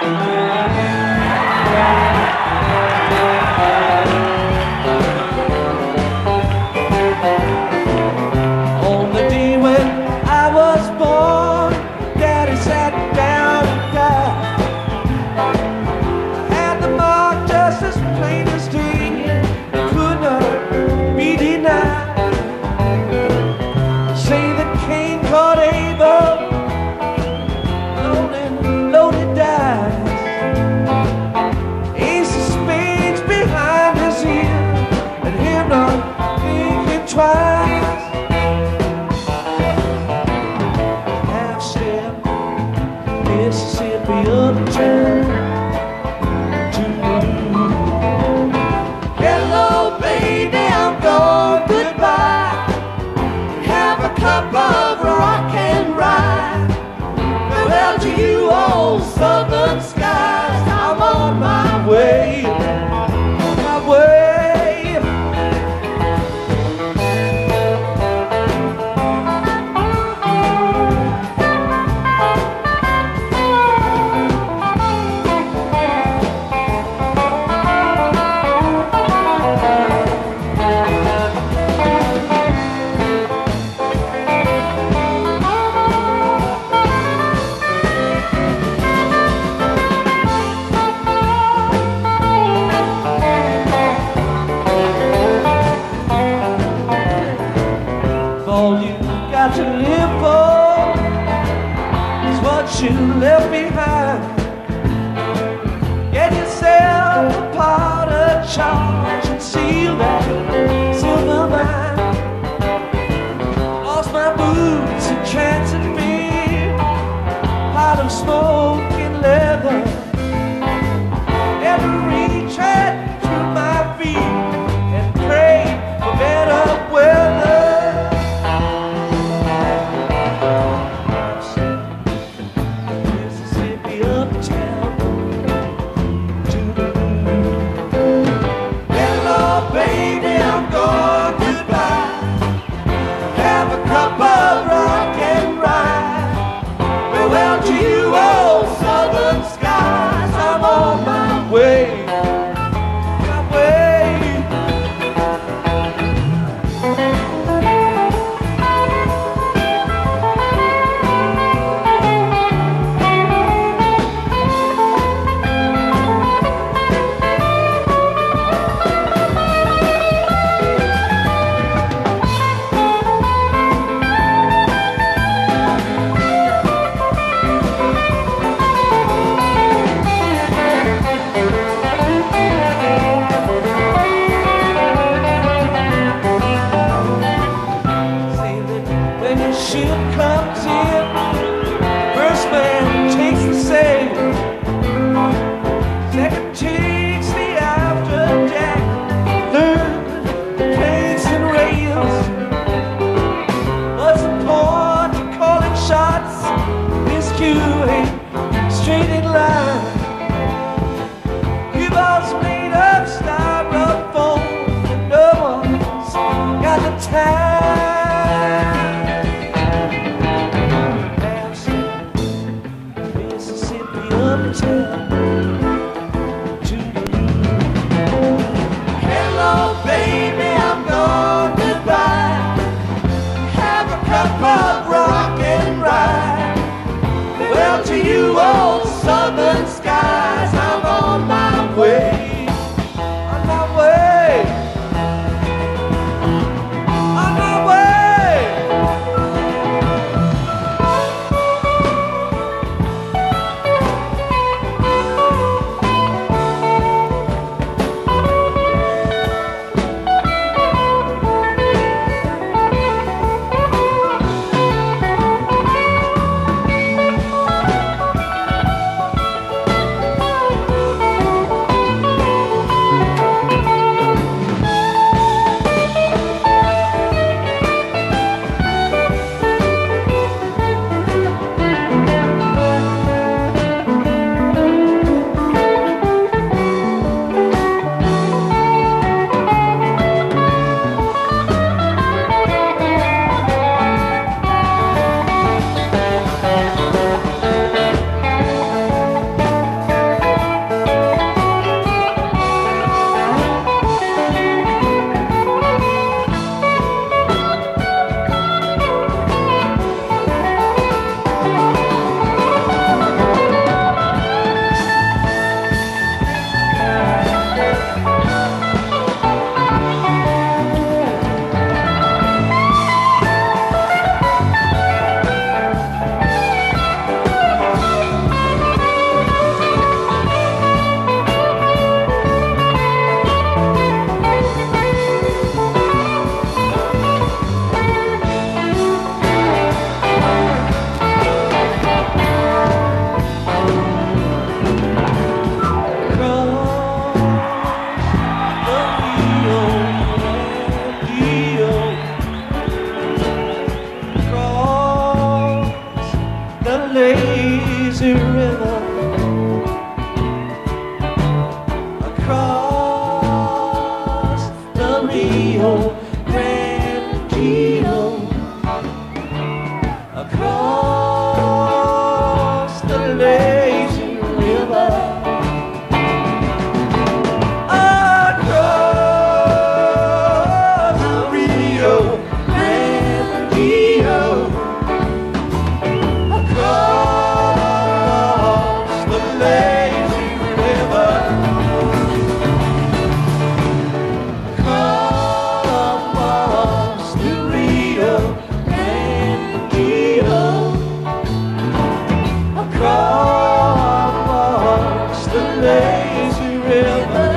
Bye. you left behind. Get yourself a pot of chocolate. lazy river across the Rio Grande Gino across the lazy river. meu Deus.